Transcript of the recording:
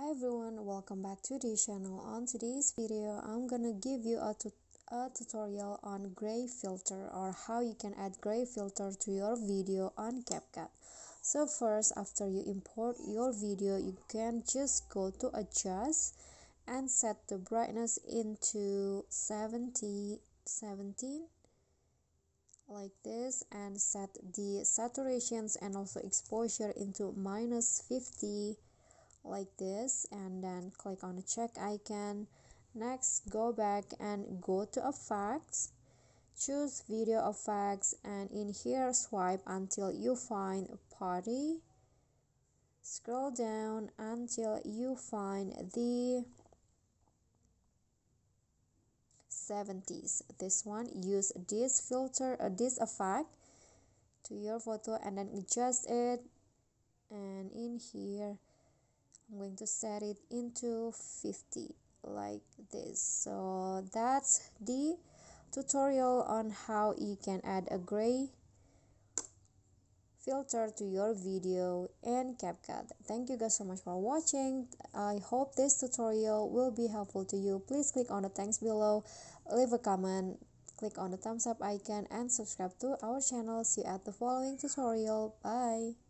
Hi everyone, welcome back to this channel. On today's video, I'm gonna give you a, a tutorial on gray filter or how you can add gray filter to your video on CapCut. So first, after you import your video, you can just go to adjust and set the brightness into 70, 17 like this and set the saturations and also exposure into minus 50 like this and then click on the check icon. Next go back and go to effects choose video effects and in here swipe until you find a party. Scroll down until you find the 70s this one use this filter uh, this effect to your photo and then adjust it. And in here I'm going to set it into 50 like this so that's the tutorial on how you can add a gray filter to your video in CapCut. Thank you guys so much for watching. I hope this tutorial will be helpful to you. Please click on the thanks below, leave a comment, click on the thumbs up icon and subscribe to our channel. See you at the following tutorial. Bye.